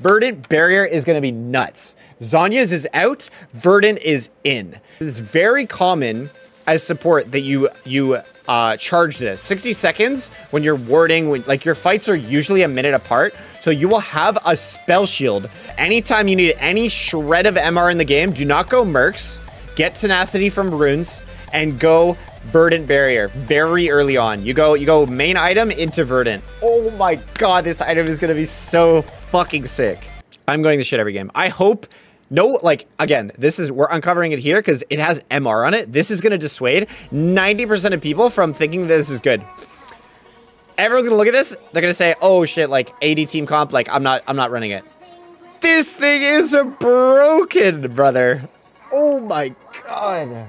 Verdant Barrier is going to be nuts. Zhonya's is out, Verdant is in. It's very common as support that you you uh, charge this. 60 seconds when you're warding, when, like your fights are usually a minute apart. So you will have a spell shield. Anytime you need any shred of MR in the game, do not go Mercs, get Tenacity from Runes, and go Verdant Barrier very early on. You go you go main item into Verdant. Oh my god, this item is to be so fucking sick. I'm going to shit every game. I hope no, like, again, this is, we're uncovering it here because it has MR on it. This is going to dissuade 90% of people from thinking this is good. Everyone's going to look at this. They're going to say, oh shit, like, AD team comp, like, I'm not, I'm not running it. This thing is broken, brother. Oh my god.